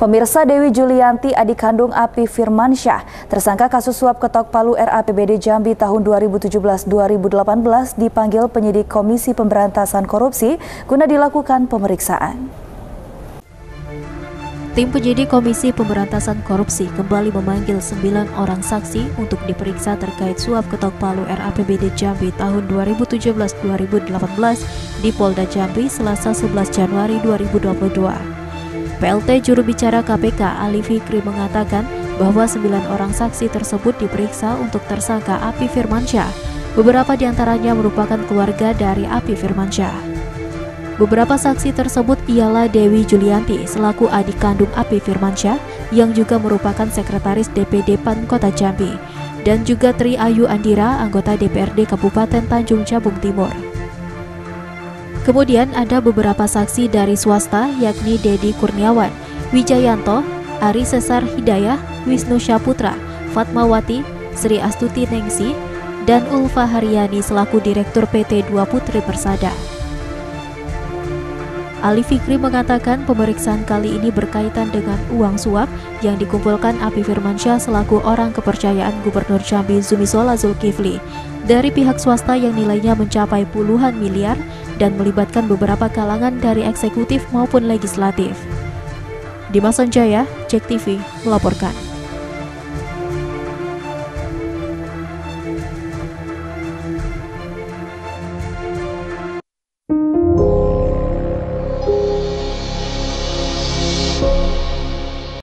Pemirsa Dewi Julianti adik kandung Api Firmansyah tersangka kasus suap ketok palu RAPBD Jambi tahun 2017-2018 dipanggil penyidik Komisi Pemberantasan Korupsi guna dilakukan pemeriksaan. Tim penyidik Komisi Pemberantasan Korupsi kembali memanggil 9 orang saksi untuk diperiksa terkait suap ketok palu RAPBD Jambi tahun 2017-2018 di Polda Jambi Selasa 11 Januari 2022. PLT juru bicara KPK Ali Fikri mengatakan bahwa sembilan orang saksi tersebut diperiksa untuk tersangka Api Firmansyah. Beberapa di antaranya merupakan keluarga dari Api Firmansyah. Beberapa saksi tersebut ialah Dewi Julianti selaku adik kandung Api Firmansyah yang juga merupakan sekretaris DPD PAN Kota Jambi dan juga Tri Ayu Andira anggota DPRD Kabupaten Tanjung Jabung Timur. Kemudian ada beberapa saksi dari swasta yakni Dedi Kurniawan, Wijayanto, Ari Sesar Hidayah, Wisnu Syaputra, Fatmawati, Sri Astuti Nengsi, dan Ulfa Haryani selaku Direktur PT Dua Putri Persada. Ali Fikri mengatakan pemeriksaan kali ini berkaitan dengan uang suap yang dikumpulkan Api Firmansyah selaku orang kepercayaan Gubernur Jambi Zumizola Zulkifli dari pihak swasta yang nilainya mencapai puluhan miliar dan melibatkan beberapa kalangan dari eksekutif maupun legislatif. Dimas Sanjaya, Cek TV, melaporkan.